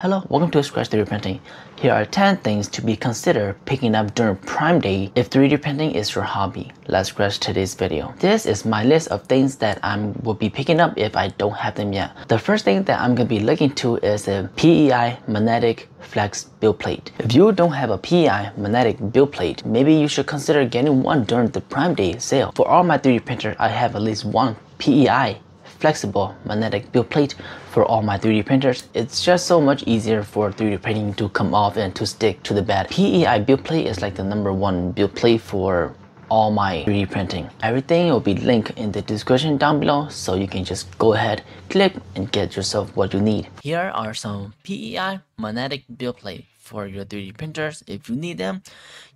Hello, welcome to Scratch 3D Printing. Here are 10 things to be considered picking up during Prime Day if 3D printing is your hobby. Let's scratch today's video. This is my list of things that I will be picking up if I don't have them yet. The first thing that I'm going to be looking to is a PEI Magnetic Flex build plate. If you don't have a PEI Magnetic build plate, maybe you should consider getting one during the Prime Day sale. For all my 3D printers, I have at least one PEI flexible magnetic build plate for all my 3D printers. It's just so much easier for 3D printing to come off and to stick to the bed. PEI build plate is like the number one build plate for all my 3D printing. Everything will be linked in the description down below so you can just go ahead, click and get yourself what you need. Here are some PEI magnetic build plate for your 3D printers. If you need them,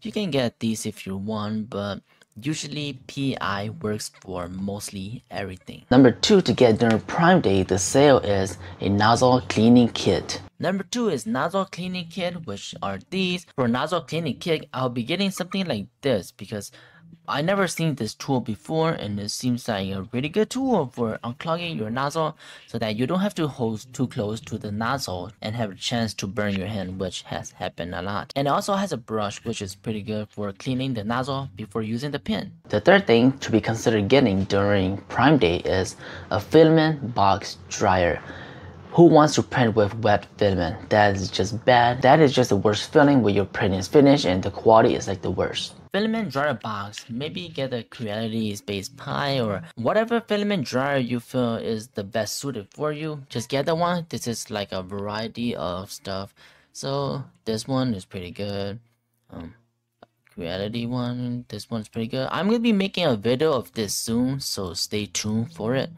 you can get these if you want, but Usually PI works for mostly everything. Number two to get during Prime Day, the sale is a nozzle cleaning kit. Number two is nozzle cleaning kit, which are these. For nozzle cleaning kit, I'll be getting something like this because I never seen this tool before and it seems like a really good tool for unclogging your nozzle so that you don't have to hold too close to the nozzle and have a chance to burn your hand which has happened a lot. And it also has a brush which is pretty good for cleaning the nozzle before using the pin. The third thing to be considered getting during Prime Day is a filament box dryer. Who wants to print with wet filament? That is just bad. That is just the worst feeling when your print is finished and the quality is like the worst filament dryer box, maybe get a Creality Space Pi or whatever filament dryer you feel is the best suited for you. Just get the one. This is like a variety of stuff. So this one is pretty good. Um, Creality one, this one's pretty good. I'm gonna be making a video of this soon, so stay tuned for it.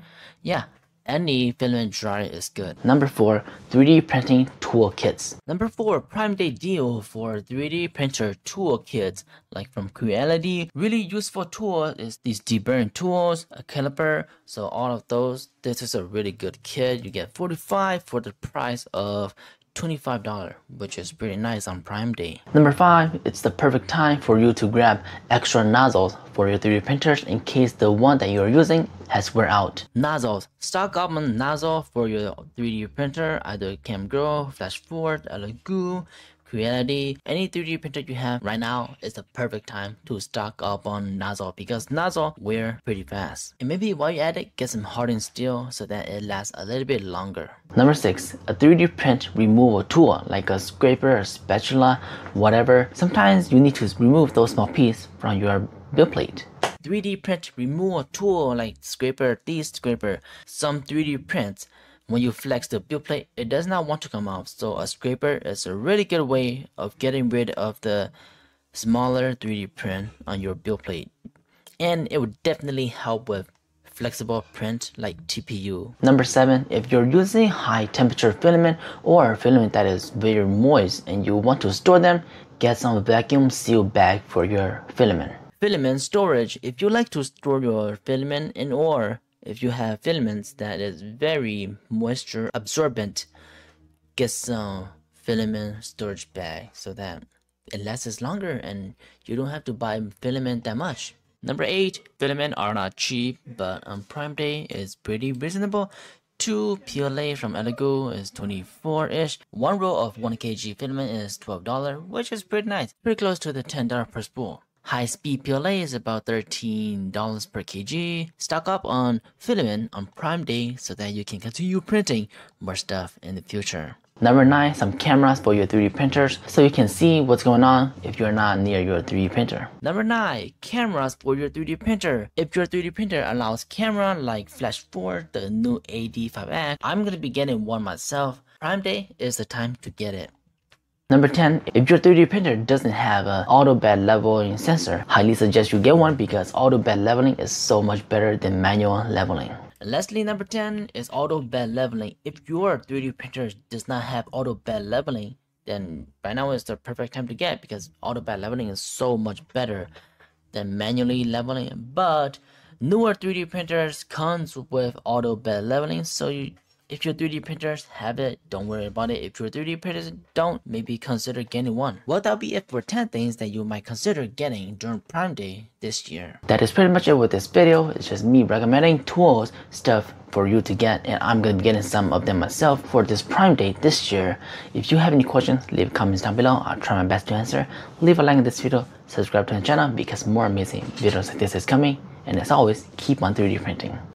Yeah, any filament dryer is good. Number 4. 3D printing toolkits. Number 4. Prime Day deal for 3D printer toolkits like from Creality. Really useful tool is these deburring tools, a caliper, so all of those. This is a really good kit. You get 45 for the price of $25, which is pretty nice on Prime Day. Number 5, it's the perfect time for you to grab extra nozzles for your 3D printers in case the one that you're using has wear out. Nozzles. Stock up on nozzle for your 3D printer, either CamGrow, Flashforge, Elegoo, Creality, any 3D printer you have right now is the perfect time to stock up on nozzle because nozzle wear pretty fast. And maybe while you're at it, get some hardened steel so that it lasts a little bit longer. Number 6. A 3D print removal tool like a scraper, a spatula, whatever. Sometimes you need to remove those small pieces from your build plate. 3D print removal tool like scraper, this scraper, some 3D prints when you flex the build plate, it does not want to come off. So a scraper is a really good way of getting rid of the smaller 3D print on your build plate. And it would definitely help with flexible print like TPU. Number seven, if you're using high temperature filament or filament that is very moist and you want to store them, get some vacuum seal bag for your filament. Filament storage. If you like to store your filament in or if you have filaments that is very moisture absorbent, get some filament storage bag so that it lasts longer and you don't have to buy filament that much. Number 8. Filament are not cheap, but on Prime Day is pretty reasonable. 2 PLA from Elegoo is 24-ish. One roll of 1 kg filament is $12, which is pretty nice. Pretty close to the $10 per spool. High speed PLA is about $13 per kg. Stock up on filament on Prime Day so that you can continue printing more stuff in the future. Number 9, some cameras for your 3D printers so you can see what's going on if you're not near your 3D printer. Number 9, cameras for your 3D printer. If your 3D printer allows camera like Flashforge, the new AD5X, I'm going to be getting one myself. Prime Day is the time to get it. Number 10, if your 3D printer doesn't have an auto bed leveling sensor, highly suggest you get one because auto bed leveling is so much better than manual leveling. Lastly, number 10 is auto bed leveling. If your 3D printer does not have auto bed leveling, then by now is the perfect time to get because auto bed leveling is so much better than manually leveling. But newer 3D printers comes with auto bed leveling, so you If your 3D printers have it, don't worry about it. If your 3D printers don't, maybe consider getting one. Well, that'll be it for 10 things that you might consider getting during Prime Day this year. That is pretty much it with this video. It's just me recommending tools, stuff for you to get and I'm to be getting some of them myself for this Prime Day this year. If you have any questions, leave comments down below. I'll try my best to answer. Leave a like in this video, subscribe to my channel because more amazing videos like this is coming. And as always, keep on 3D printing.